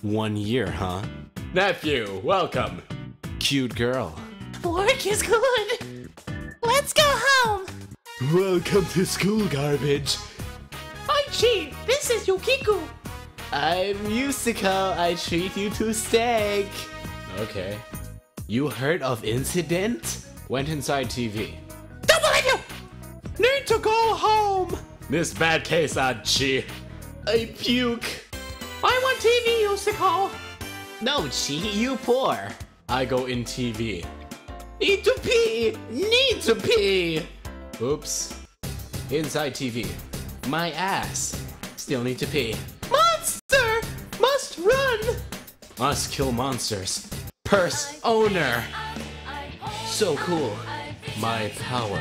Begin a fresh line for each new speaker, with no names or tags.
One year, huh?
Nephew, welcome.
Cute girl.
Work is good. Let's go home.
Welcome to school, garbage.
I'm Chie. This is Yukiko.
I'm Musical. I treat you to steak.
Okay.
You heard of incident?
Went inside TV.
Don't believe you.
Need to go home.
This bad case on
I puke.
I want TV, Yosuke.
No, Chie, you poor.
I go in TV.
Need to pee. Need to pee.
Oops. Inside TV.
My ass. Still need to pee.
Monster must run.
Must kill monsters. Persona.
So cool.
My power.